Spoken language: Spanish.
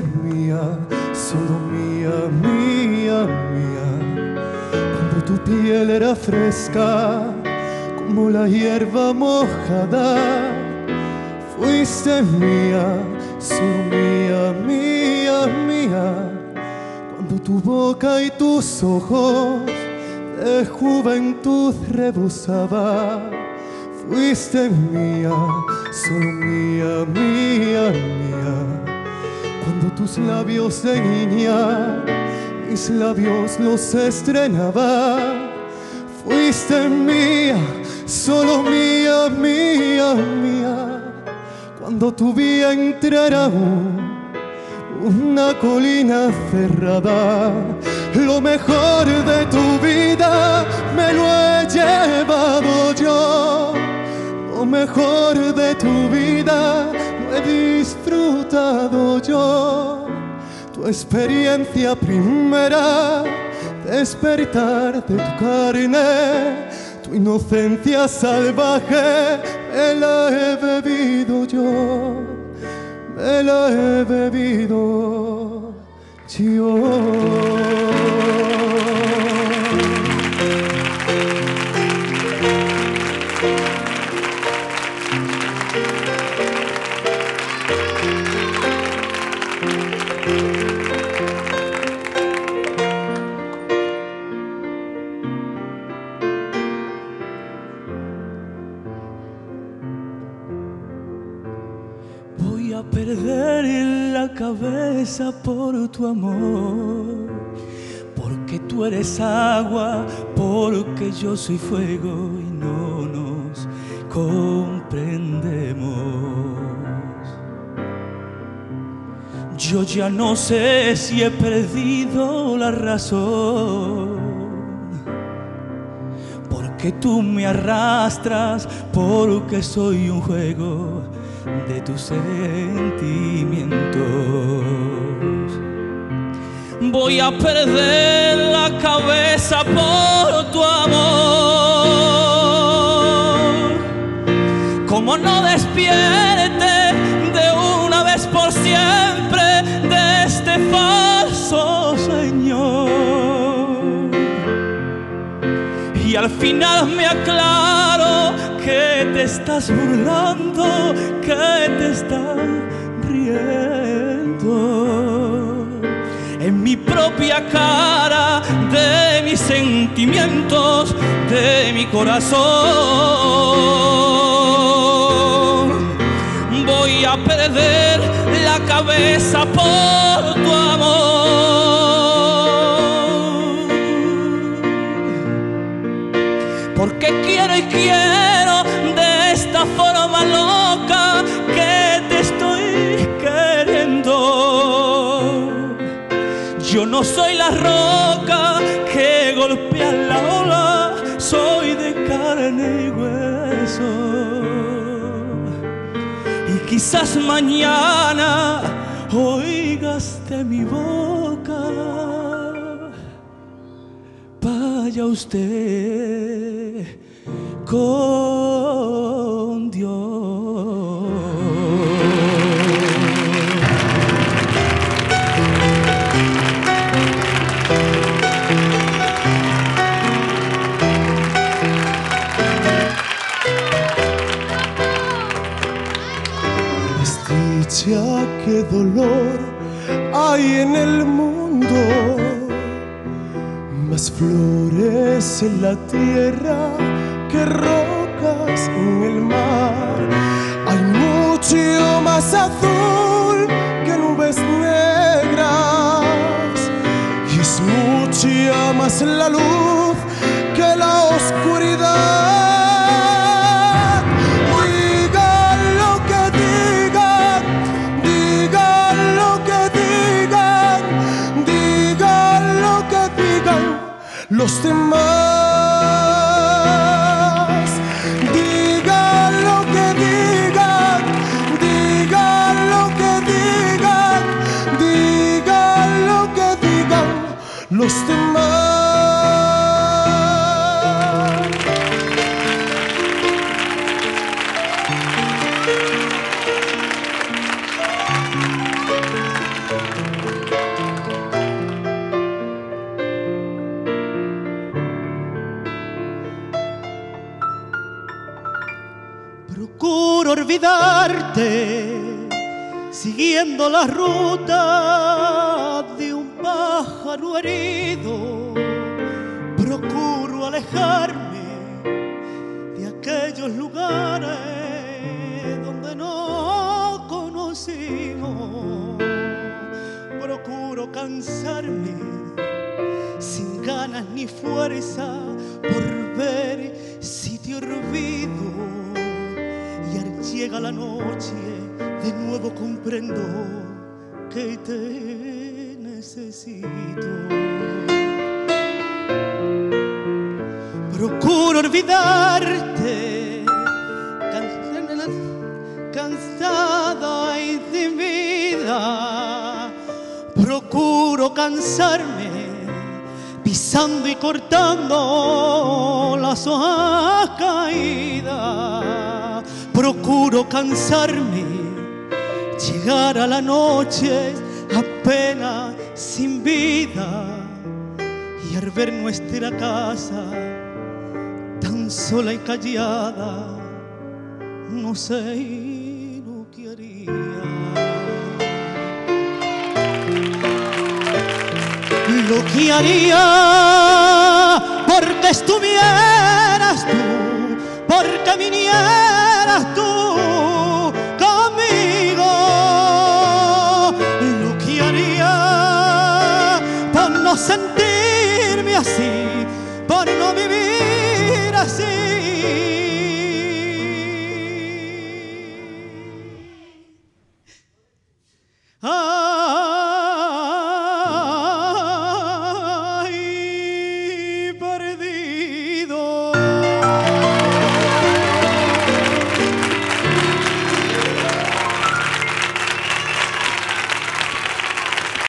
mía, solo mía, mía, mía. Cuando tu piel era fresca, como la hierba mojada, fuiste mía, solo mía, mía, mía. Cuando tu boca y tus ojos de juventud rebosaba, fuiste mía, solo mía, mía, mía. Tus labios de niña, mis labios los estrenaba, fuiste mía, solo mía, mía, mía. Cuando tu vientre un una colina cerrada. Lo mejor de tu vida me lo he llevado yo. Lo mejor de tu vida lo he disfrutado yo. Tu experiencia primera, despertar de tu carne, tu inocencia salvaje, me la he bebido yo me la he bebido yo. Perder la cabeza por tu amor, porque tú eres agua, porque yo soy fuego y no nos comprendemos. Yo ya no sé si he perdido la razón porque tú me arrastras, porque soy un juego de tus sentimientos. Voy a perder la cabeza por tu amor. Como no despierte de una vez por siempre de este falso Señor y al final me aclaro que te estás burlando, que te estás riendo. En mi propia cara, de mis sentimientos, de mi corazón. Voy a perder la cabeza por tu amor porque quiero y quiero esta forma loca que te estoy queriendo. Yo no soy la roca que golpea la ola, soy de carne y hueso. Y quizás mañana oigas de mi boca vaya usted con dolor hay en el mundo. Más flores en la tierra que rocas en el mar. Hay mucho más azul que nubes negras. Y es mucha más la luz que la oscuridad. Los demás. Digan lo que digan, digan lo que digan, digan lo que digan los demás. Procuro olvidarte, siguiendo la ruta de un pájaro herido. Procuro alejarme de aquellos lugares donde no conocimos. Procuro cansarme sin ganas ni fuerza por ver si te olvido llega la noche, de nuevo comprendo que te necesito. Procuro olvidarte, cansada y vida. Procuro cansarme, pisando y cortando las hojas caídas procuro cansarme, llegar a la noche apenas sin vida y al ver nuestra casa tan sola y callada, no sé lo que haría. Lo que haría sentirme así, por no vivir así.